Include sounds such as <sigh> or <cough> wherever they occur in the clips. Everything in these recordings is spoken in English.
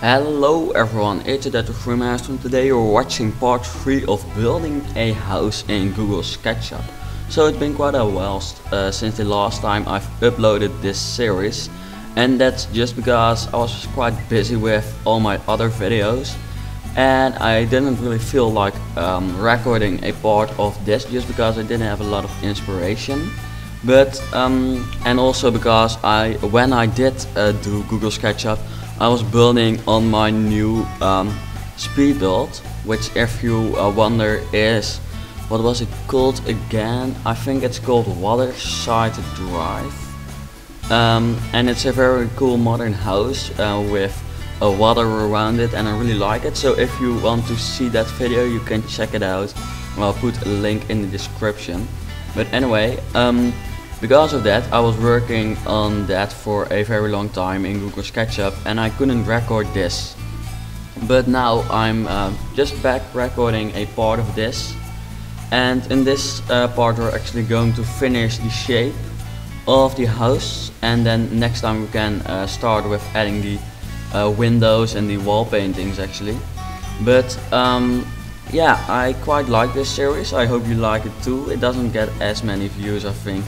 Hello everyone, it's Adeto Freemaster and today you're watching part 3 of building a house in Google SketchUp. So it's been quite a while uh, since the last time I've uploaded this series and that's just because I was quite busy with all my other videos and I didn't really feel like um, recording a part of this just because I didn't have a lot of inspiration. But um, and also because I when I did uh, do Google SketchUp I was building on my new um, speed build which if you uh, wonder is what was it called again? I think it's called Waterside Drive. Um, and it's a very cool modern house uh, with a water around it and I really like it. So if you want to see that video you can check it out. I'll put a link in the description. But anyway um, because of that I was working on that for a very long time in Google SketchUp and I couldn't record this. But now I'm uh, just back recording a part of this and in this uh, part we're actually going to finish the shape of the house and then next time we can uh, start with adding the uh, windows and the wall paintings actually. But um, yeah, I quite like this series, I hope you like it too. It doesn't get as many views I think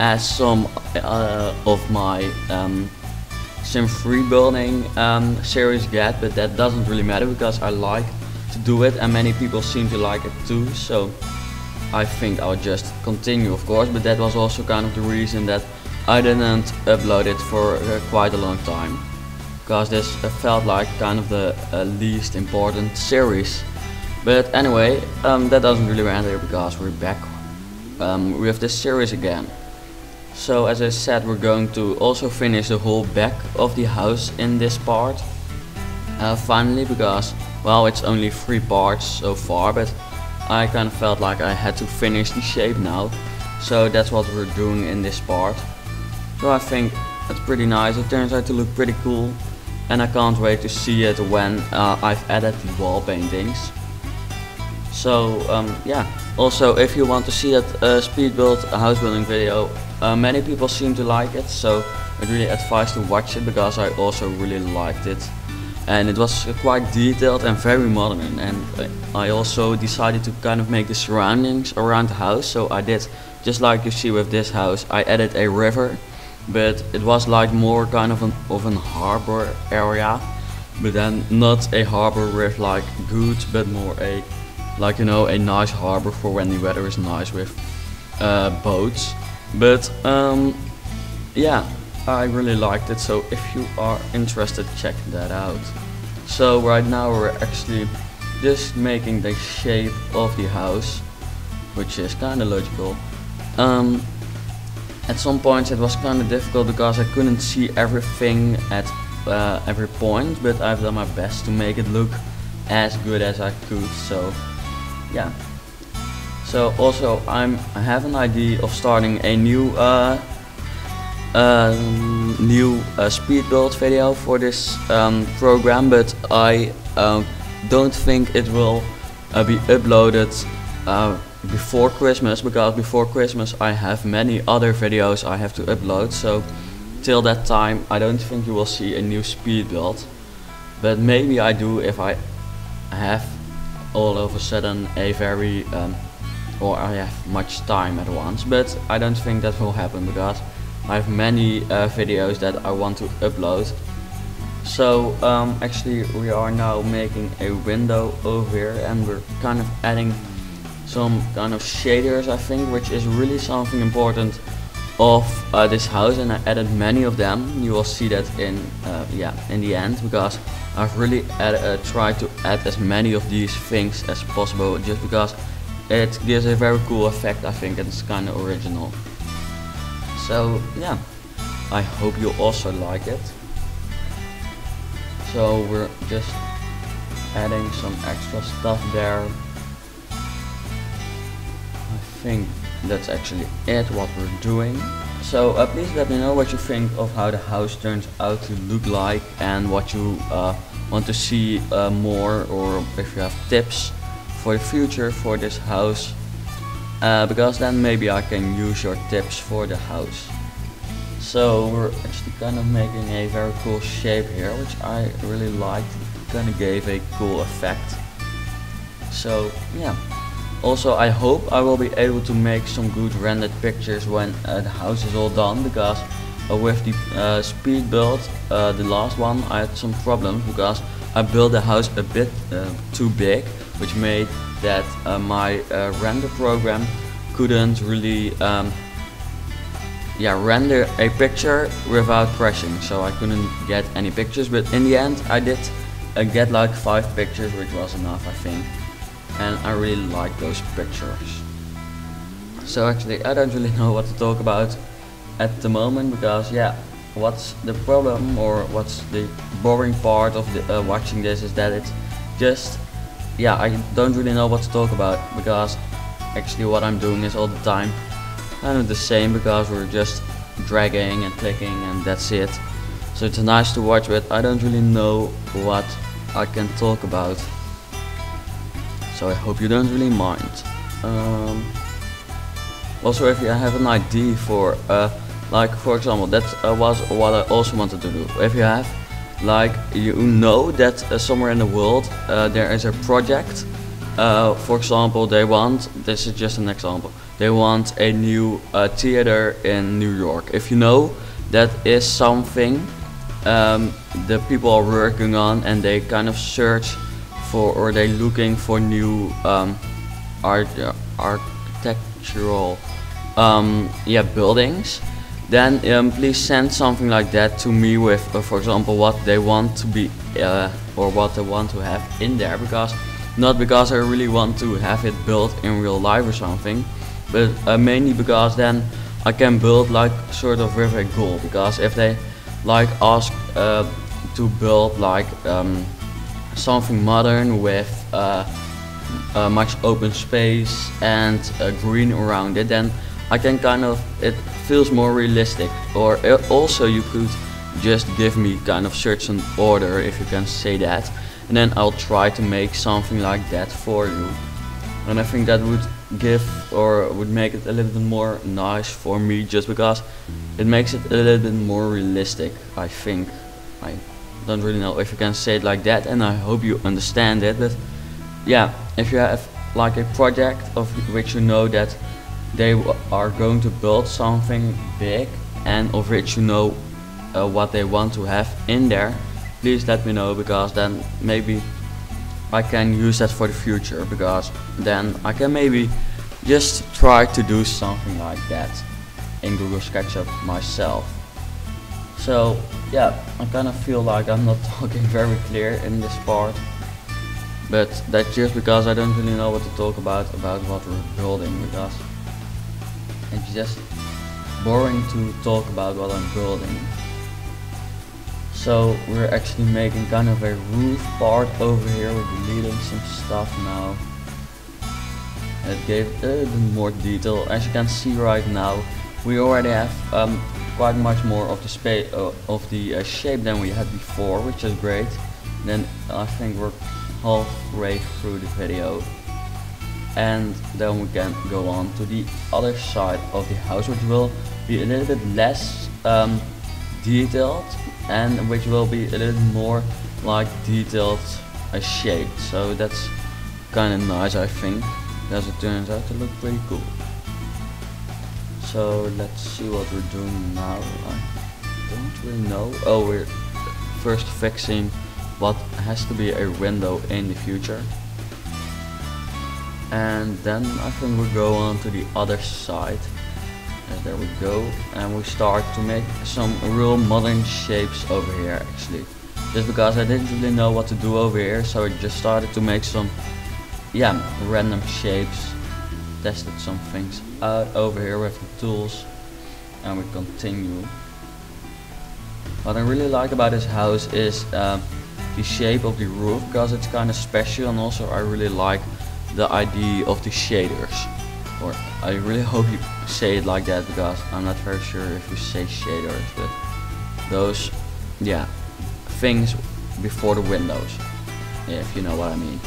as some uh, of my um, Sim 3 building um, series get, but that doesn't really matter because I like to do it and many people seem to like it too, so I think I'll just continue of course, but that was also kind of the reason that I didn't upload it for uh, quite a long time. Because this uh, felt like kind of the uh, least important series. But anyway, um, that doesn't really matter because we're back um, with this series again. So as I said we're going to also finish the whole back of the house in this part. Uh, finally because well it's only three parts so far but I kind of felt like I had to finish the shape now. So that's what we're doing in this part. So I think that's pretty nice, it turns out to look pretty cool. And I can't wait to see it when uh, I've added the wall paintings. So um, yeah, also if you want to see that uh, speed build house building video uh, many people seem to like it, so I really advise to watch it because I also really liked it. And it was quite detailed and very modern and I also decided to kind of make the surroundings around the house. So I did, just like you see with this house, I added a river. But it was like more kind of an, of an harbor area. But then not a harbor with like goods, but more a, like you know, a nice harbor for when the weather is nice with uh, boats. But um, yeah, I really liked it. So if you are interested, check that out. So right now we're actually just making the shape of the house, which is kind of logical. Um, at some points it was kind of difficult because I couldn't see everything at uh, every point, but I've done my best to make it look as good as I could. So yeah. So also I'm I have an idea of starting a new uh, uh, new uh, speed build video for this um, program, but I uh, don't think it will uh, be uploaded uh, before Christmas because before Christmas I have many other videos I have to upload. So till that time I don't think you will see a new speed build, but maybe I do if I have all of a sudden a very um, or I have much time at once but I don't think that will happen because I have many uh, videos that I want to upload. So um, actually we are now making a window over here and we're kind of adding some kind of shaders I think which is really something important of uh, this house and I added many of them. You will see that in uh, yeah in the end because I've really add, uh, tried to add as many of these things as possible just because it gives a very cool effect I think and it's kind of original. So yeah I hope you also like it. So we're just adding some extra stuff there. I think that's actually it what we're doing so uh, please let me know what you think of how the house turns out to look like and what you uh, want to see uh, more or if you have tips for the future for this house uh, because then maybe I can use your tips for the house. So we're actually kind of making a very cool shape here, which I really liked. Kind of gave a cool effect. So yeah. Also I hope I will be able to make some good rendered pictures when uh, the house is all done because uh, with the uh, speed build, uh, the last one, I had some problems because I built the house a bit uh, too big which made that uh, my render program couldn't really um, yeah, render a picture without crashing. So I couldn't get any pictures but in the end I did get like 5 pictures which was enough I think and I really like those pictures. So actually I don't really <laughs> know what to talk about at the moment because yeah what's the problem or what's the boring part of the, uh, watching this is that it's just yeah I don't really know what to talk about because actually what I'm doing is all the time kind of the same because we're just dragging and clicking and that's it so it's nice to watch but I don't really know what I can talk about so I hope you don't really mind. Um, also if you have an idea for, uh, like for example, that uh, was what I also wanted to do. If you have, like you know that uh, somewhere in the world uh, there is a project, uh, for example they want, this is just an example, they want a new uh, theater in New York. If you know that is something um, the people are working on and they kind of search for or they looking for new um, art uh, architectural um, yeah buildings then um, please send something like that to me with uh, for example what they want to be uh, or what they want to have in there because not because I really want to have it built in real life or something but uh, mainly because then I can build like sort of with a goal because if they like ask uh, to build like um, something modern with uh, uh, much open space and uh, green around it then I can kind of it feels more realistic. Or also you could just give me kind of certain order if you can say that and then I'll try to make something like that for you. And I think that would give or would make it a little bit more nice for me just because it makes it a little bit more realistic I think. I don't really know if you can say it like that and I hope you understand it but yeah if you have like a project of which you know that they are going to build something big and of which you know uh, what they want to have in there please let me know because then maybe I can use that for the future because then I can maybe just try to do something like that in Google SketchUp myself so yeah, I kind of feel like I'm not <laughs> talking very clear in this part. But that's just because I don't really know what to talk about, about what we're building, because it's just boring to talk about what I'm building. So we're actually making kind of a roof part over here, we're deleting some stuff now. It gave a little more detail, as you can see right now, we already have um, quite much more of the space uh, of the uh, shape than we had before which is great. Then I think we're halfway through the video. And then we can go on to the other side of the house which will be a little bit less um, detailed and which will be a little more like detailed uh, shape. So that's kind of nice I think. As it turns out to look pretty cool so let's see what we're doing now. I don't really know. Oh, we're first fixing what has to be a window in the future. And then I think we go on to the other side. And there we go. And we start to make some real modern shapes over here actually. Just because I didn't really know what to do over here, so I just started to make some, yeah, random shapes tested some things out over here with the tools and we continue. What I really like about this house is um, the shape of the roof because it's kind of special and also I really like the idea of the shaders. Or I really hope you say it like that because I'm not very sure if you say shaders but those yeah things before the windows if you know what I mean.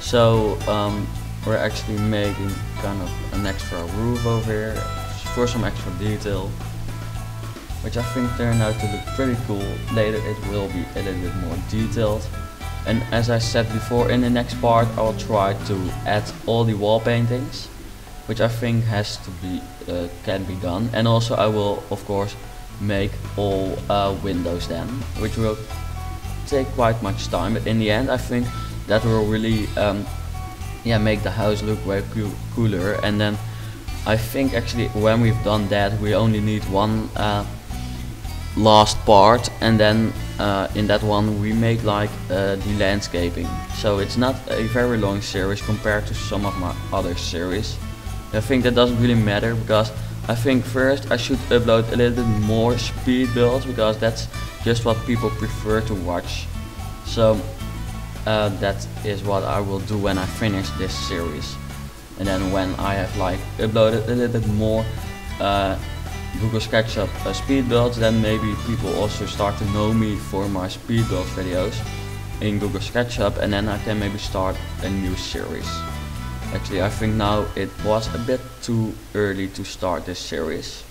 So um, we're actually making kind of an extra roof over here for some extra detail which I think turned out to look pretty cool. Later it will be a little bit more detailed. And as I said before, in the next part I will try to add all the wall paintings, which I think has to be, uh, can be done. And also I will, of course, make all uh, windows then, which will take quite much time. But in the end, I think that will really, um, yeah, make the house look way co cooler. And then I think actually when we've done that, we only need one uh, last part, and then uh, in that one we make like uh, the landscaping. So it's not a very long series compared to some of my other series. I think that doesn't really matter because I think first I should upload a little bit more speed builds because that's just what people prefer to watch. So uh, that is what I will do when I finish this series. And then when I have like uploaded a little bit more uh, Google SketchUp uh, speed builds, then maybe people also start to know me for my speed build videos in Google SketchUp and then I can maybe start a new series. Actually, I think now it was a bit too early to start this series.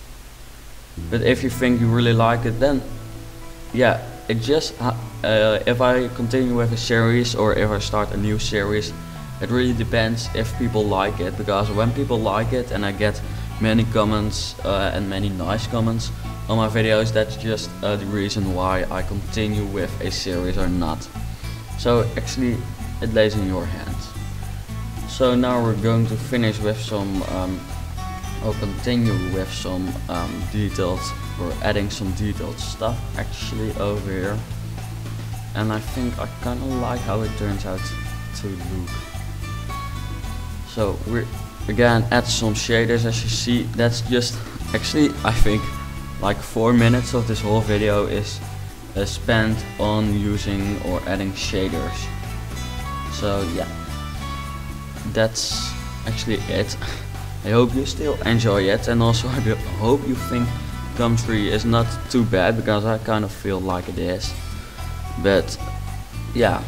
But if you think you really like it, then yeah, it just uh, if I continue with a series or if I start a new series, it really depends if people like it. Because when people like it and I get many comments uh, and many nice comments on my videos, that's just uh, the reason why I continue with a series or not. So actually, it lays in your hands. So now we're going to finish with some, um, or continue with some um, detailed, we're adding some detailed stuff actually over here. And I think I kind of like how it turns out to look. So we're again add some shaders as you see, that's just, actually I think like 4 minutes of this whole video is uh, spent on using or adding shaders. So yeah that's actually it. <laughs> I hope you still enjoy it and also I hope you think commentary is not too bad because I kind of feel like it is. But yeah,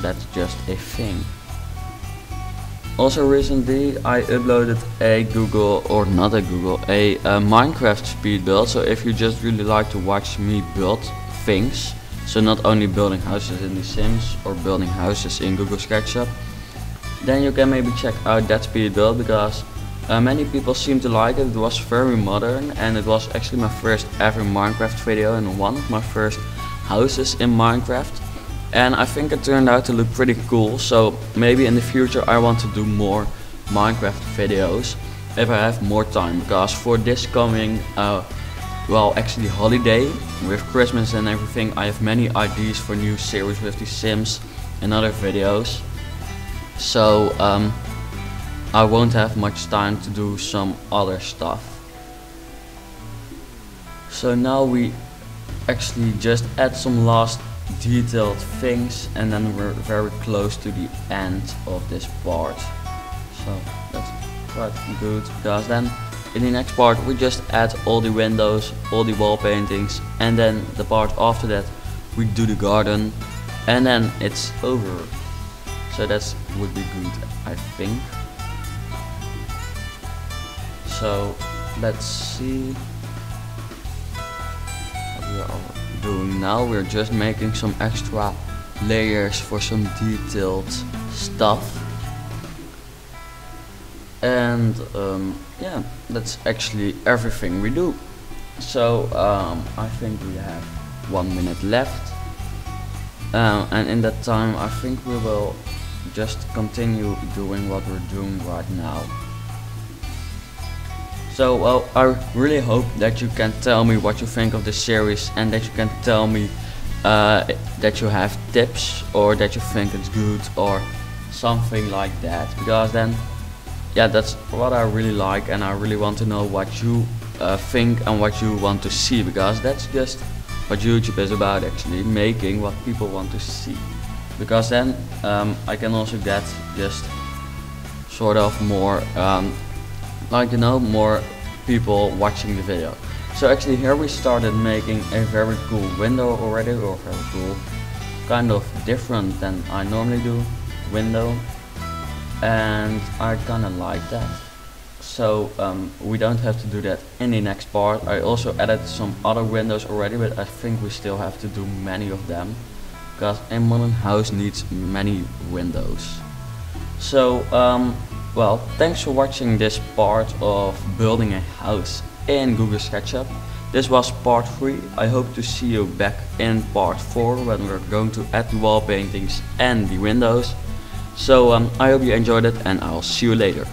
that's just a thing. Also recently I uploaded a Google, or not a Google, a, a Minecraft speed build. So if you just really like to watch me build things, so not only building houses in The Sims or building houses in Google SketchUp, then you can maybe check out that speed build because uh, many people seem to like it. It was very modern and it was actually my first ever Minecraft video and one of my first houses in Minecraft. And I think it turned out to look pretty cool so maybe in the future I want to do more Minecraft videos if I have more time because for this coming uh, well actually holiday with Christmas and everything I have many ideas for new series with the Sims and other videos so um, I won't have much time to do some other stuff. So now we actually just add some last detailed things and then we're very close to the end of this part. So that's quite good because then in the next part we just add all the windows, all the wall paintings and then the part after that we do the garden and then it's over. So that would be good, I think. So let's see what we are doing now. We're just making some extra layers for some detailed stuff. And um, yeah, that's actually everything we do. So um, I think we have one minute left. Um, and in that time I think we will just continue doing what we're doing right now. So well, I really hope that you can tell me what you think of the series and that you can tell me uh, that you have tips or that you think it's good or something like that. Because then yeah that's what I really like and I really want to know what you uh, think and what you want to see. Because that's just what YouTube is about actually making what people want to see because then um, I can also get just sort of more um, like you know more people watching the video. So actually here we started making a very cool window already or very cool kind of different than I normally do window. And I kinda like that. So um, we don't have to do that in the next part. I also added some other windows already, but I think we still have to do many of them because a modern house needs many windows. So, um, well, thanks for watching this part of building a house in Google SketchUp. This was part 3. I hope to see you back in part 4 when we're going to add the wall paintings and the windows. So um, I hope you enjoyed it and I'll see you later.